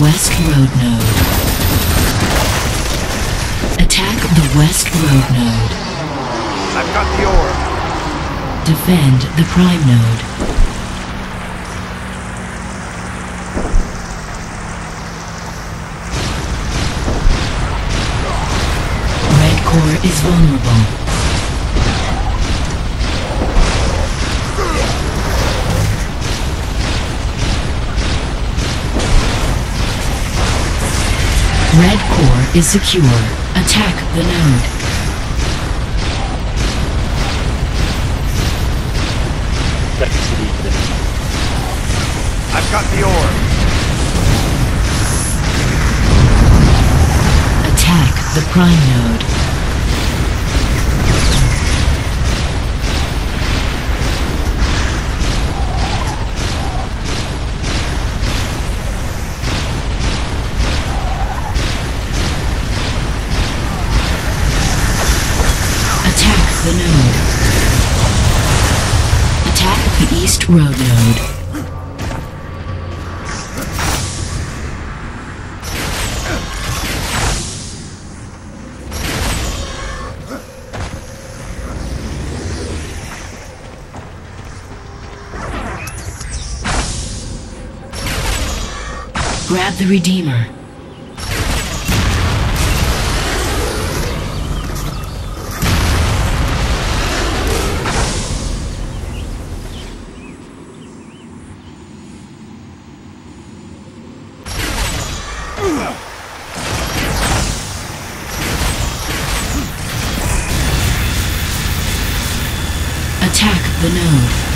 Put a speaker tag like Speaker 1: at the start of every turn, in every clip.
Speaker 1: West Road node. Attack the West Road node.
Speaker 2: I've got the orb.
Speaker 1: Defend the Prime node. Red core is vulnerable. Red core is secure. Attack the node.
Speaker 2: I've got the orb.
Speaker 1: Attack the prime node. Grab the Redeemer. Attack the node.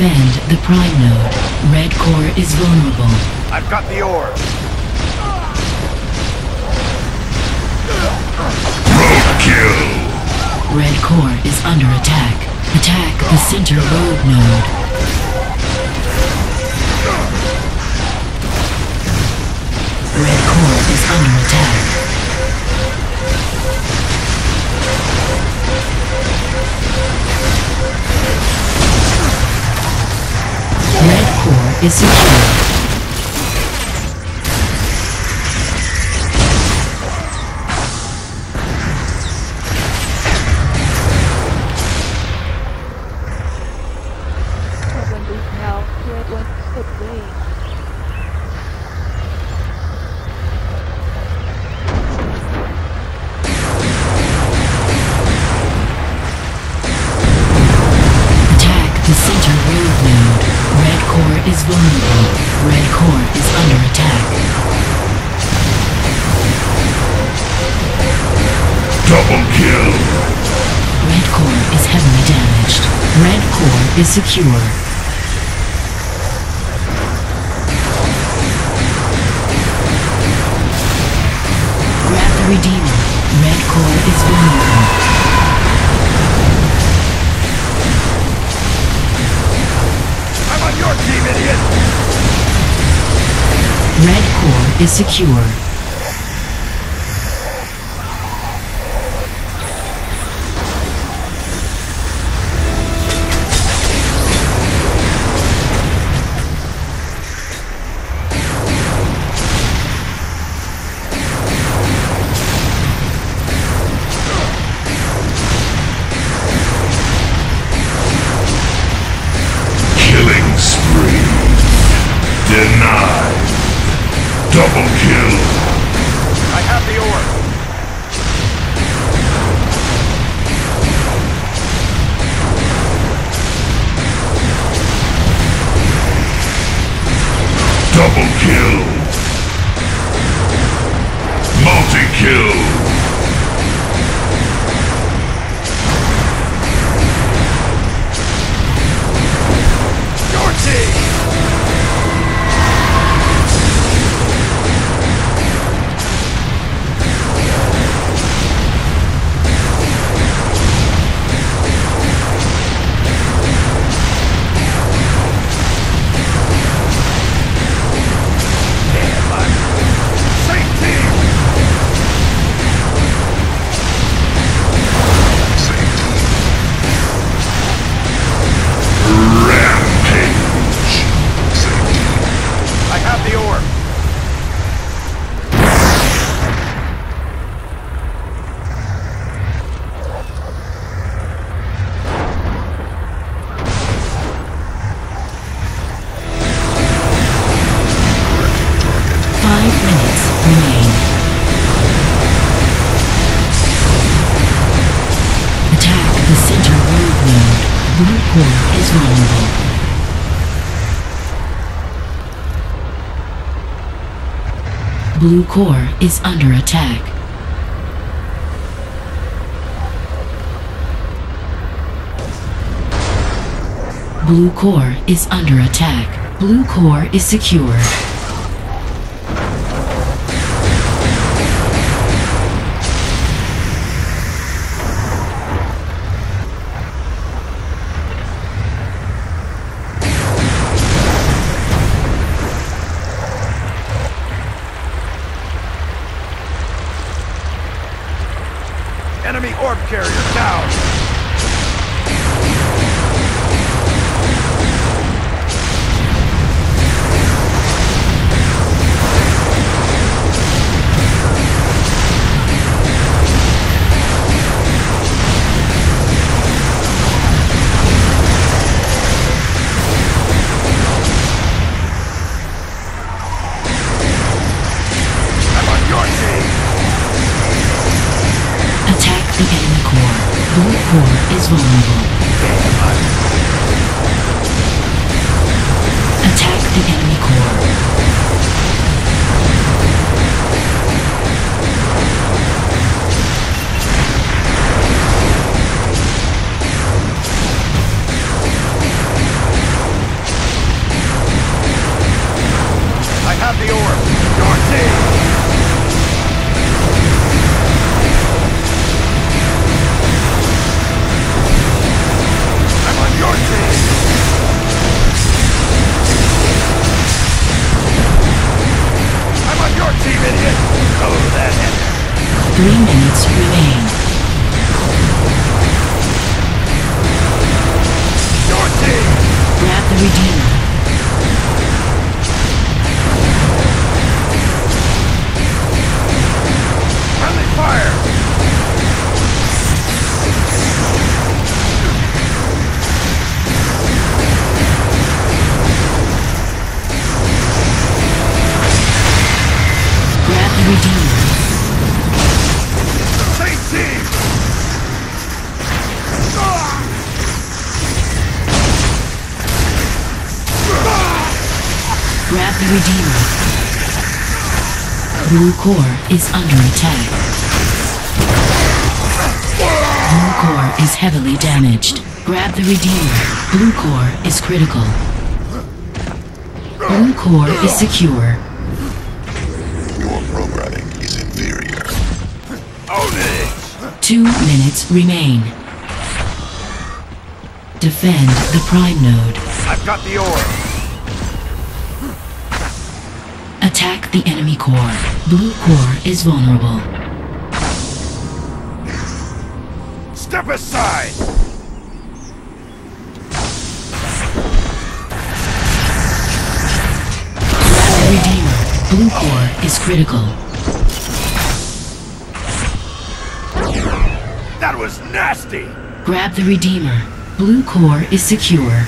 Speaker 1: Defend the prime node. Red core is vulnerable.
Speaker 2: I've got the orb.
Speaker 3: Kill!
Speaker 1: Red core is under attack. Attack the center road node. Red core is under attack. Is secure. Is vulnerable. Red core is under attack.
Speaker 3: Double kill!
Speaker 1: Red core is heavily damaged. Red core is secure. Grab the Redeemer. Red core is vulnerable. Red core is secure.
Speaker 3: Double kill.
Speaker 2: I have the orb.
Speaker 3: Double kill. Multi-kill.
Speaker 1: Blue core is under attack. Blue core is under attack. Blue core is secure.
Speaker 2: Enemy orb carrier down.
Speaker 1: Core Grab the Redeemer. Blue core is under attack. Blue core is heavily damaged. Grab the Redeemer. Blue core is critical. Blue core is secure.
Speaker 4: Your programming is inferior.
Speaker 2: Own it.
Speaker 1: Two minutes remain. Defend the Prime Node.
Speaker 2: I've got the orb.
Speaker 1: Attack the enemy core. Blue core is vulnerable.
Speaker 2: Step aside.
Speaker 1: Redeemer. Blue core is critical.
Speaker 2: That was nasty.
Speaker 1: Grab the Redeemer. Blue core is secure.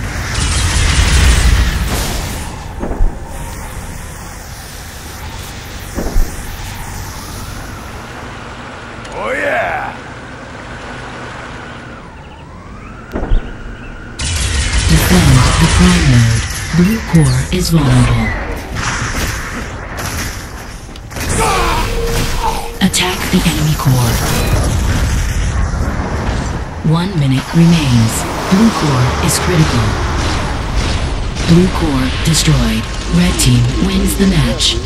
Speaker 1: Attack the enemy core. One minute remains. Blue core is critical. Blue core destroyed. Red team wins the match.